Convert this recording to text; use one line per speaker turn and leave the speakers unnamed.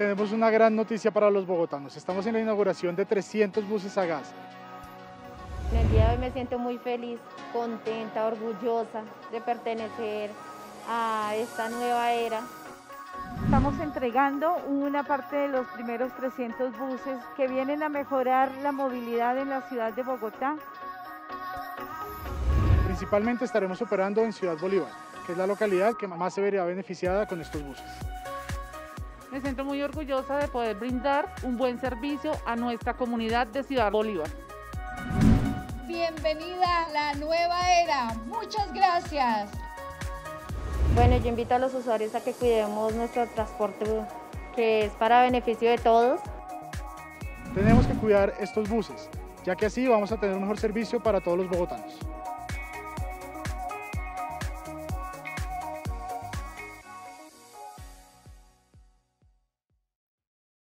tenemos una gran noticia para los bogotanos. Estamos en la inauguración de 300 buses a gas.
En el día de hoy me siento muy feliz, contenta, orgullosa de pertenecer a esta nueva era.
Estamos entregando una parte de los primeros 300 buses que vienen a mejorar la movilidad en la ciudad de Bogotá.
Principalmente estaremos operando en Ciudad Bolívar, que es la localidad que más se vería beneficiada con estos buses.
Me siento muy orgullosa de poder brindar un buen servicio a nuestra comunidad de Ciudad Bolívar.
Bienvenida a la nueva era. Muchas gracias.
Bueno, yo invito a los usuarios a que cuidemos nuestro transporte que es para beneficio de todos.
Tenemos que cuidar estos buses, ya que así vamos a tener un mejor servicio para todos los bogotanos.